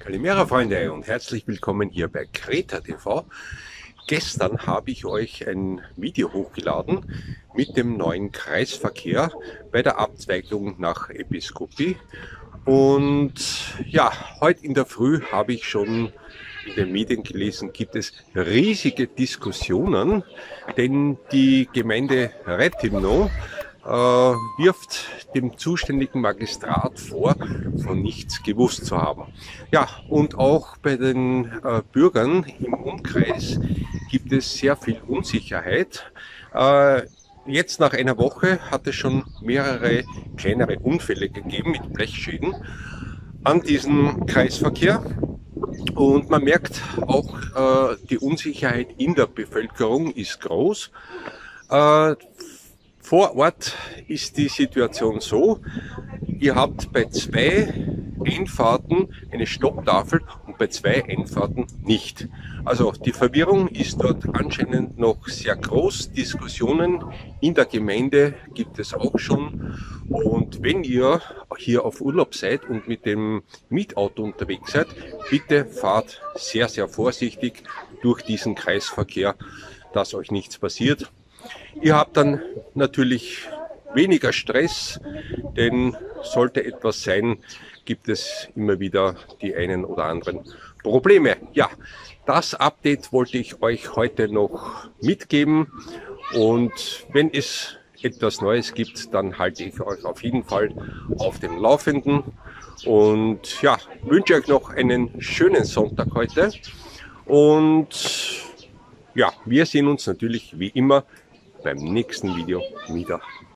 Kalimera Freunde und herzlich willkommen hier bei Kreta TV. Gestern habe ich euch ein Video hochgeladen mit dem neuen Kreisverkehr bei der Abzweigung nach Episkopi. Und ja, heute in der Früh habe ich schon in den Medien gelesen, gibt es riesige Diskussionen, denn die Gemeinde Retimno wirft dem zuständigen Magistrat vor, von nichts gewusst zu haben. Ja, und auch bei den äh, Bürgern im Umkreis gibt es sehr viel Unsicherheit. Äh, jetzt nach einer Woche hat es schon mehrere kleinere Unfälle gegeben mit Blechschäden an diesem Kreisverkehr. Und man merkt auch, äh, die Unsicherheit in der Bevölkerung ist groß. Vor Ort ist die Situation so, ihr habt bei zwei Einfahrten eine Stopptafel und bei zwei Einfahrten nicht. Also die Verwirrung ist dort anscheinend noch sehr groß. Diskussionen in der Gemeinde gibt es auch schon. Und wenn ihr hier auf Urlaub seid und mit dem Mietauto unterwegs seid, bitte fahrt sehr, sehr vorsichtig durch diesen Kreisverkehr, dass euch nichts passiert. Ihr habt dann natürlich weniger Stress, denn sollte etwas sein, gibt es immer wieder die einen oder anderen Probleme. Ja, das Update wollte ich euch heute noch mitgeben. Und wenn es etwas Neues gibt, dann halte ich euch auf jeden Fall auf dem Laufenden. Und ja, wünsche euch noch einen schönen Sonntag heute. Und ja, wir sehen uns natürlich wie immer beim nächsten Video wieder.